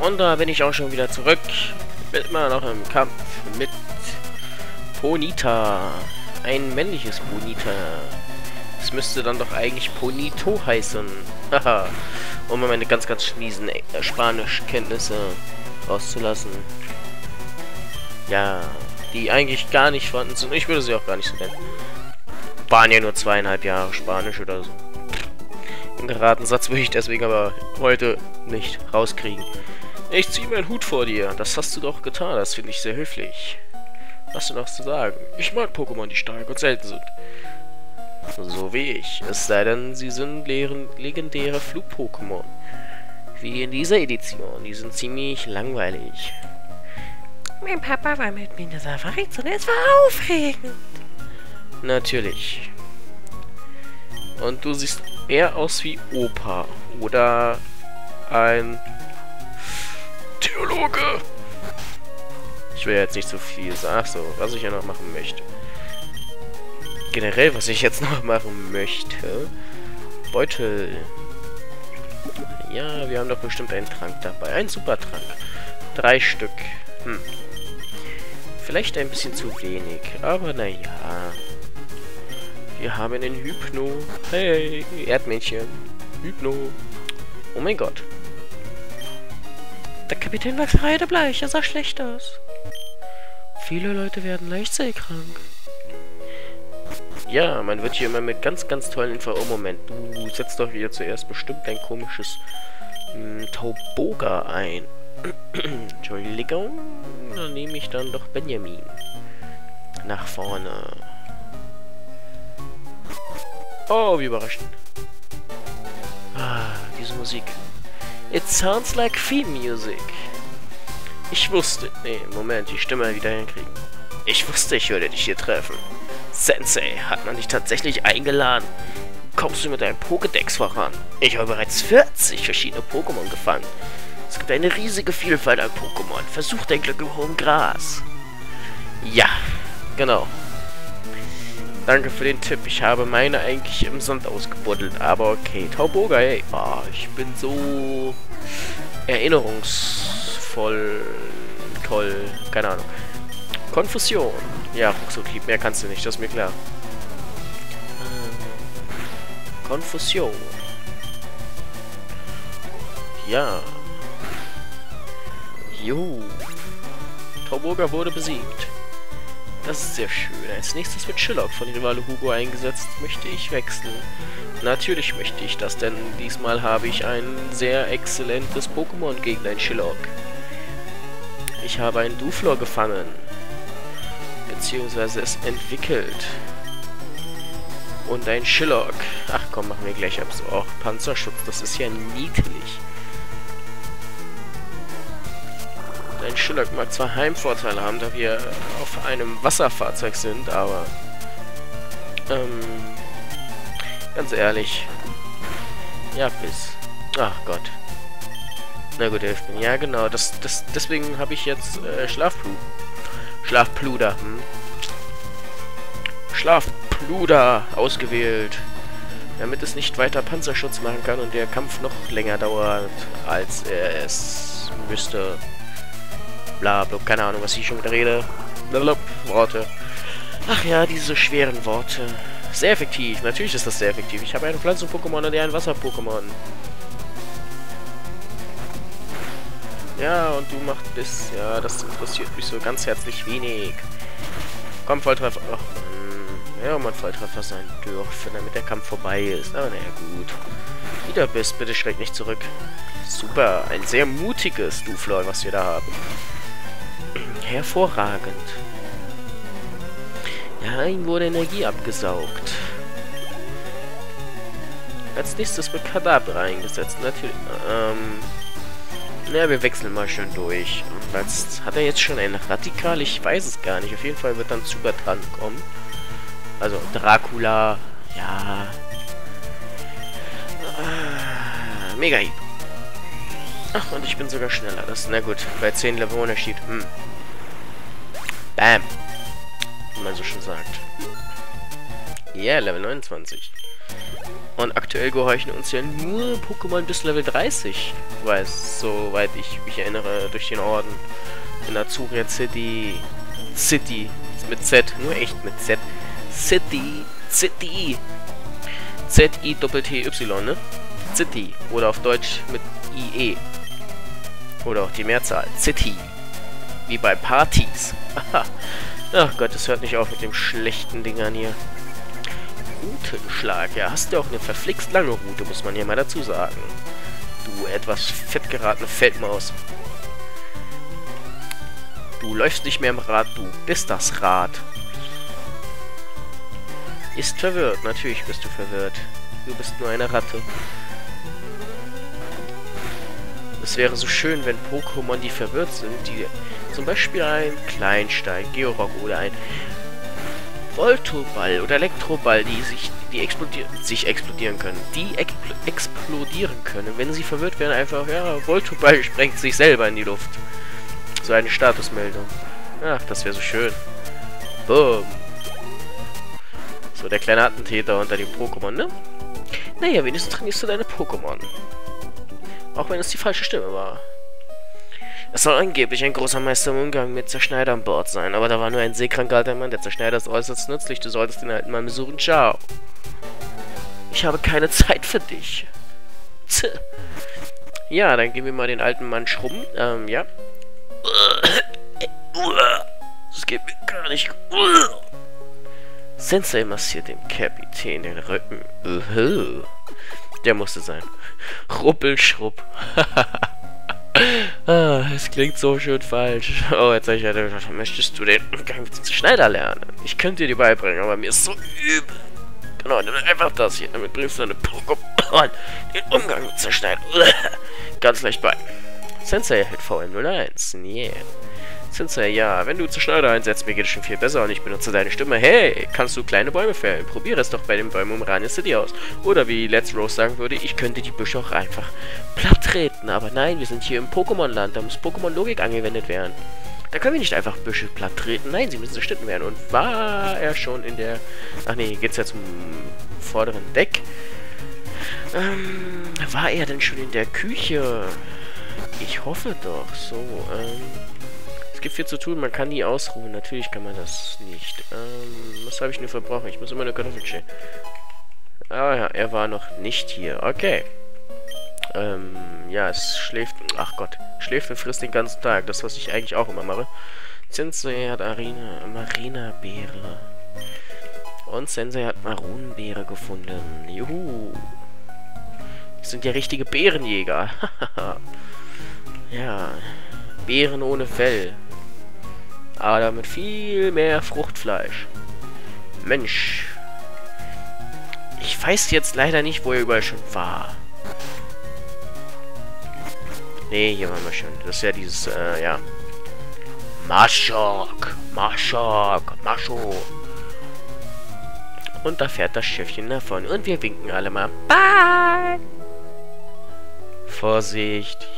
Und da bin ich auch schon wieder zurück. Bin immer noch im Kampf mit Ponita. Ein männliches Ponita. Es müsste dann doch eigentlich Ponito heißen. Haha. um meine ganz, ganz schmiesen Spanischkenntnisse rauszulassen. Ja, die eigentlich gar nicht vorhanden sind. Ich würde sie auch gar nicht so nennen. Waren ja nur zweieinhalb Jahre Spanisch oder so. Einen geraden Satz würde ich deswegen aber heute nicht rauskriegen. Ich ziehe meinen Hut vor dir. Das hast du doch getan. Das finde ich sehr höflich. Hast du noch zu sagen? Ich mag Pokémon, die stark und selten sind. So wie ich. Es sei denn, sie sind legendäre Flug-Pokémon. Wie in dieser Edition. Die sind ziemlich langweilig. Mein Papa war mit mir in der Safari und es war aufregend. Natürlich. Und du siehst eher aus wie Opa. Oder ein Theologe. Ich will jetzt nicht so viel sagen. Ach so, was ich ja noch machen möchte. Generell, was ich jetzt noch machen möchte. Beutel. Ja, wir haben doch bestimmt einen Trank dabei. Ein Supertrank. Drei Stück. Hm. Vielleicht ein bisschen zu wenig, aber naja. Wir haben den Hypno. Hey, Erdmädchen. Hypno. Oh mein Gott. Der Kapitän war kreidebleich, er sah schlecht aus. Viele Leute werden leicht seekrank. Ja, man wird hier immer mit ganz, ganz tollen Info... Oh, Moment. Du setzt doch wieder zuerst bestimmt dein komisches hm, Tauboga ein. Entschuldigung. Dann nehme ich dann doch Benjamin. Nach vorne. Oh, wie überraschend. Ah, diese Musik. It sounds like theme music. Ich wusste... Nee, Moment, die Stimme wieder hinkriegen. Ich wusste, ich würde dich hier treffen. Sensei, hat man dich tatsächlich eingeladen? Kommst du mit deinem Pokédex voran? Ich habe bereits 40 verschiedene Pokémon gefangen. Es gibt eine riesige Vielfalt an Pokémon. Versuch dein Glück im hohen Gras. Ja, genau. Danke für den Tipp. Ich habe meine eigentlich im Sand ausgebuddelt. Aber okay. Tauboga, ey. Oh, ich bin so erinnerungsvoll. Toll. Keine Ahnung. Konfusion. Ja, Fuchsoklieb. Mehr kannst du nicht. Das ist mir klar. Konfusion. Ja. Jo. Tauburger wurde besiegt. Das ist sehr schön. Als nächstes wird Chillock von Rivale Hugo eingesetzt. Möchte ich wechseln? Natürlich möchte ich das, denn diesmal habe ich ein sehr exzellentes Pokémon gegen ein Chillock. Ich habe einen Duflor gefangen. Beziehungsweise es entwickelt. Und ein Chillock. Ach komm, machen wir gleich ab. So, auch Panzerschutz, das ist ja niedlich. Ein Schillock mag zwar Heimvorteile haben, da wir auf einem Wasserfahrzeug sind, aber ähm, ganz ehrlich, ja bis, ach Gott, na gut, hilft mir. Ja genau, das, das, deswegen habe ich jetzt äh, Schlafplu Schlafpluder, hm? Schlafpluder ausgewählt, damit es nicht weiter Panzerschutz machen kann und der Kampf noch länger dauert, als er es müsste. Bla, bla, keine Ahnung, was ich schon wieder rede. Blablabla, Worte. Ach ja, diese schweren Worte. Sehr effektiv. Natürlich ist das sehr effektiv. Ich habe einen Pflanzen-Pokémon und er ein Wasser-Pokémon. Ja, und du machst bis... Ja, das interessiert mich so ganz herzlich wenig. Komm, Volltreffer. Ach, hm, ja, man Volltreffer sein dürfen, damit der Kampf vorbei ist. Aber naja, gut. Wieder bist, bitte schreck nicht zurück. Super, ein sehr mutiges Duflor, was wir da haben. Hervorragend. Ja, ihm wurde Energie abgesaugt. Als nächstes wird Kadabra eingesetzt, natürlich. Ähm. Na, wir wechseln mal schön durch. Und als, hat er jetzt schon ein Radikal? Ich weiß es gar nicht. Auf jeden Fall wird dann Zuber dran kommen. Also, Dracula. Ja. Ah, Mega Hieb. Ach, und ich bin sogar schneller. Das, na gut, bei 10 Level Unterschied. Hm. Bam. Wie man so schon sagt. Yeah, Level 29. Und aktuell gehorchen uns ja nur Pokémon bis Level 30. Weiß, soweit ich mich erinnere, durch den Orden. In Azuria City. City. Mit Z. Nur echt mit Z. City. City. Z-I-T-T-Y, ne? City. Oder auf Deutsch mit IE. Oder auch die Mehrzahl. City. Wie bei Partys. Ach Gott, es hört nicht auf mit dem schlechten Dingern hier. Routenschlag. Ja, hast du auch eine verflixt lange Route, muss man hier mal dazu sagen. Du etwas fett geratene Feldmaus. Du läufst nicht mehr im Rad, du bist das Rad. Ist verwirrt, natürlich bist du verwirrt. Du bist nur eine Ratte. Es wäre so schön, wenn Pokémon, die verwirrt sind, die zum Beispiel ein Kleinstein, Georock oder ein Voltoball oder Elektroball, die sich die explodieren, sich explodieren können, die expl explodieren können, wenn sie verwirrt werden, einfach, ja, Voltoball sprengt sich selber in die Luft. So eine Statusmeldung. Ach, das wäre so schön. Boom. So, der kleine Attentäter unter den Pokémon, ne? Naja, wenigstens trainierst du deine Pokémon. Auch wenn es die falsche Stimme war. Es soll angeblich ein großer Meister im Umgang mit Zerschneider an Bord sein, aber da war nur ein seekranker alter Mann. Der Zerschneider ist äußerst nützlich. Du solltest den alten Mann besuchen. Ciao. Ich habe keine Zeit für dich. Tch. Ja, dann gehen wir mal den alten Mann schrubben. Ähm, ja. Das geht mir gar nicht. Sensei massiert dem Kapitän den Rücken. Uh Der musste sein. Ruppelschrupp. ah, es klingt so schön falsch. Oh, jetzt sag ich halt, möchtest du den dem Schneider lernen? Ich könnte dir die beibringen, aber mir ist so übel. Genau, nimm einfach das hier. Damit bringst du deine Pokémon den Umgang mit Zerschneiden ganz leicht bei. Sensei hält VM01. Yeah. Sensei, ja, wenn du zu Schneider einsetzt, mir geht es schon viel besser und ich benutze deine Stimme. Hey, kannst du kleine Bäume fällen? Probiere es doch bei den Bäumen um Rania City aus. Oder wie Let's Rose sagen würde, ich könnte die Büsche auch einfach platt treten. Aber nein, wir sind hier im Pokémon-Land, da muss Pokémon-Logik angewendet werden. Da können wir nicht einfach Büsche platt treten. Nein, sie müssen zerschnitten werden. Und war er schon in der... Ach nee, geht's ja zum vorderen Deck. Ähm, war er denn schon in der Küche? Ich hoffe doch. So, ähm gibt viel zu tun, man kann nie ausruhen. Natürlich kann man das nicht. Ähm, was habe ich nur verbrochen? Ich muss immer eine Kartoffel chillen. Ah ja, er war noch nicht hier. Okay. Ähm, ja, es schläft... Ach Gott. Schläft und frisst den ganzen Tag. Das, was ich eigentlich auch immer mache. Sensei hat Arena, Marina-Beere. Und Sensei hat Marunenbeere gefunden. Juhu. Das sind ja richtige Bärenjäger. ja. Beeren ohne Fell. Aber damit viel mehr Fruchtfleisch. Mensch. Ich weiß jetzt leider nicht, wo er überall schon war. Nee, hier waren wir schon. Das ist ja dieses, äh, ja. Maschok, Maschok, Mascho. Und da fährt das Schiffchen davon. Und wir winken alle mal. Bye! Vorsicht.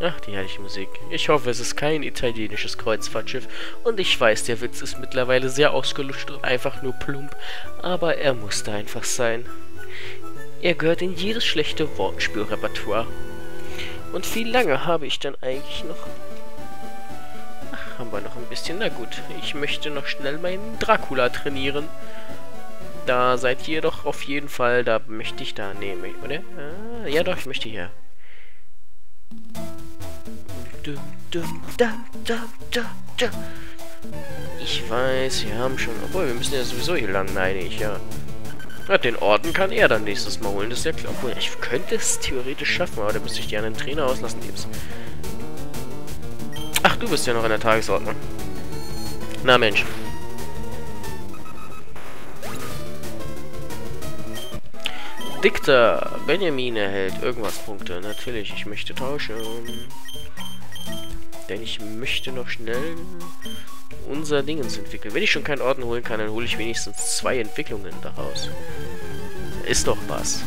Ach, die herrliche Musik. Ich hoffe, es ist kein italienisches Kreuzfahrtschiff. Und ich weiß, der Witz ist mittlerweile sehr ausgelutscht und einfach nur plump. Aber er musste einfach sein. Er gehört in jedes schlechte Wortspielrepertoire. Und wie lange habe ich dann eigentlich noch... Ach, haben wir noch ein bisschen. Na gut, ich möchte noch schnell meinen Dracula trainieren. Da seid ihr doch auf jeden Fall, da möchte ich da nehmen, oder? Ah, ja doch, ich möchte hier. Ich weiß, wir haben schon... Obwohl, wir müssen ja sowieso hier lang, meine ich, ja. ja. Den Orden kann er dann nächstes Mal holen, das ist ja klar. Obwohl, ich könnte es theoretisch schaffen, aber da müsste ich dir einen Trainer auslassen, Liebs. Ach, du bist ja noch in der Tagesordnung. Na Mensch. Dicta, Benjamin erhält irgendwas Punkte. Natürlich, ich möchte tauschen. Denn ich möchte noch schnell unser Dingens entwickeln. Wenn ich schon keinen Orden holen kann, dann hole ich wenigstens zwei Entwicklungen daraus. Ist doch was.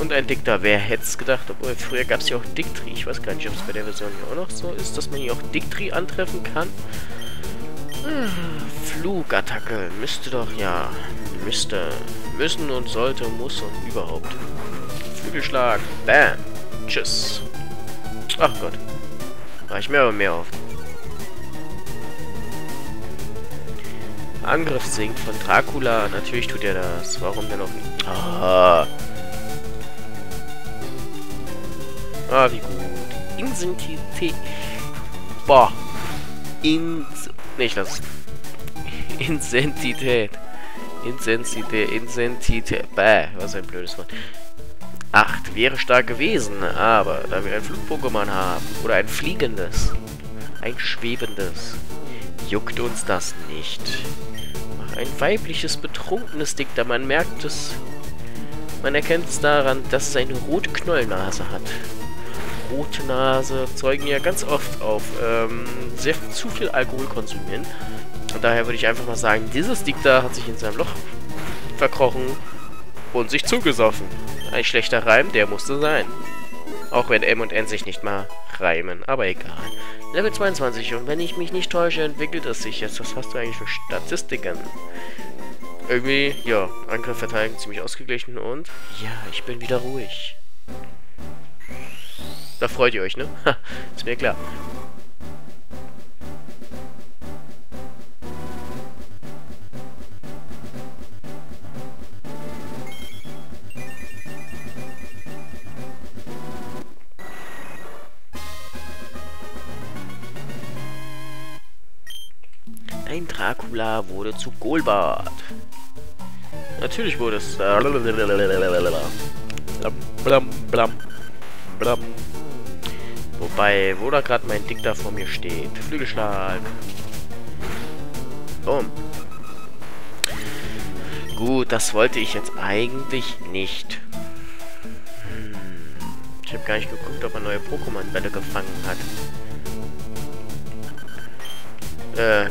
Und ein Dicta, wer hätte es gedacht? Obwohl, früher gab es ja auch Dictri. Ich weiß gar nicht, ob es bei der Version hier auch noch so ist, dass man hier auch Dictri antreffen kann. Hm, Flugattacke müsste doch, ja. müsste. Müssen und sollte, muss und überhaupt. Flügelschlag. Bam. Tschüss. Ach Gott. Ich mehr und mehr auf. Angriff sinkt von Dracula. Natürlich tut er das. Warum denn auch nicht? Ah. Ah, wie gut. Insentität. Boah. Ins... Ne, ich lass Insentität. Insensität. Insentität. Bäh, was ein blödes Wort. 8 wäre stark gewesen, aber da wir ein Flug-Pokémon haben, oder ein fliegendes, ein schwebendes, juckt uns das nicht. Ein weibliches, betrunkenes Dikter, man merkt es, man erkennt es daran, dass es eine rote hat. Rote Nase zeugen ja ganz oft auf ähm, sehr zu viel Alkohol konsumieren. Und daher würde ich einfach mal sagen, dieses Dikter hat sich in seinem Loch verkrochen und sich zugesoffen. Ein schlechter Reim, der musste sein. Auch wenn M und N sich nicht mal reimen, aber egal. Level 22 und wenn ich mich nicht täusche, entwickelt es sich jetzt. Was hast du eigentlich für Statistiken? Irgendwie, ja, Angriff verteidigen ziemlich ausgeglichen und ja, ich bin wieder ruhig. Da freut ihr euch, ne? Ha, ist mir klar. Dracula wurde zu Golbart. Natürlich wurde es... Blam, blam, blam. Wobei, wo da gerade mein Dick da vor mir steht. Flügelschlag. Boom. Gut, das wollte ich jetzt eigentlich nicht. Hm. Ich habe gar nicht geguckt, ob er neue Pokémon-Bälle gefangen hat. Äh,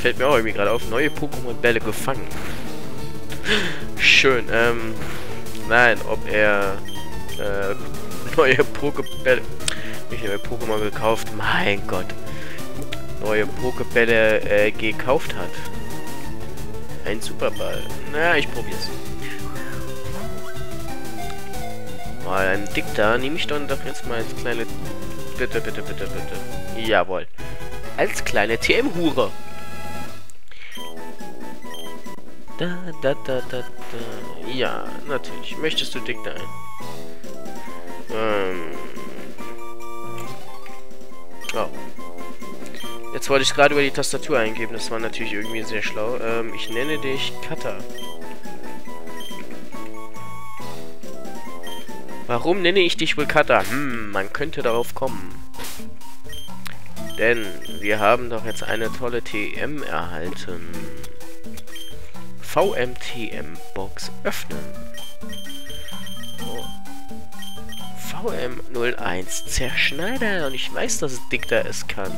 Fällt mir auch irgendwie gerade auf. Neue Pokémon-Bälle gefangen. Schön, ähm... Nein, ob er... Äh, neue Pokébälle... Nicht neue Pokémon gekauft. Mein Gott. Neue Pokébälle äh, gekauft hat. Ein Superball. Na, ich probier's. Mal ein Diktar. Nehme ich dann doch jetzt mal als kleine... Bitte, bitte, bitte, bitte. Jawohl als kleine TM-Hure. Da, da, da, da, da. Ja, natürlich. Möchtest du dick da ein? Ähm. Oh. Jetzt wollte ich gerade über die Tastatur eingeben. Das war natürlich irgendwie sehr schlau. Ähm, ich nenne dich Cutter. Warum nenne ich dich wohl Cutter? Hm, man könnte darauf kommen. Denn wir haben doch jetzt eine tolle TM erhalten. VMTM-Box öffnen. Oh. VM01 Zerschneider. Und ich weiß, dass es Dicta es kann.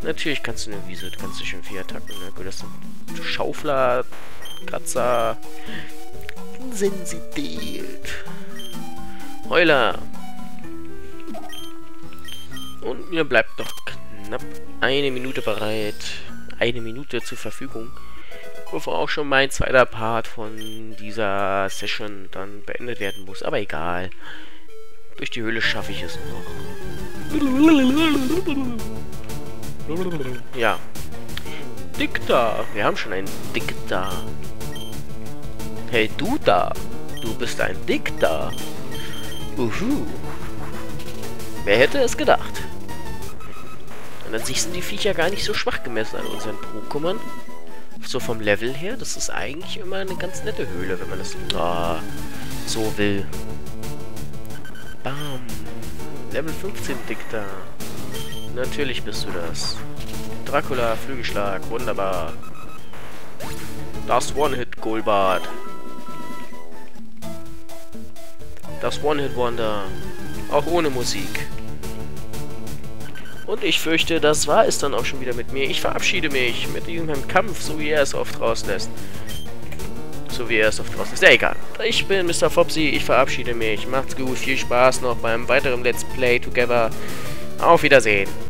Natürlich kannst du eine Wiese, du kannst dich schon vier Attacken. Ne? Gut, das sind Schaufler, Kratzer, Sensität. Heuler. Und mir bleibt doch knapp eine Minute bereit. Eine Minute zur Verfügung. Bevor auch schon mein zweiter Part von dieser Session dann beendet werden muss. Aber egal. Durch die Höhle schaffe ich es noch. Ja. Dikta. Wir haben schon einen Dikta. Hey, du da. Du bist ein Dikta. Uhu. Wer hätte es gedacht? Und an sich sind die Viecher gar nicht so schwach gemessen an unseren Pokémon. So vom Level her, das ist eigentlich immer eine ganz nette Höhle, wenn man das oh, so will. Bam. Level 15 Dikta. Natürlich bist du das. Dracula, Flügelschlag, wunderbar. Das One-Hit Golbart. Das One-Hit-Wonder. Auch ohne Musik. Und ich fürchte, das war es dann auch schon wieder mit mir. Ich verabschiede mich mit irgendeinem Kampf, so wie er es oft rauslässt. So wie er es oft rauslässt. Ja, egal. Ich bin Mr. Fopsy, ich verabschiede mich. Macht's gut, viel Spaß noch beim weiteren Let's Play Together. Auf Wiedersehen.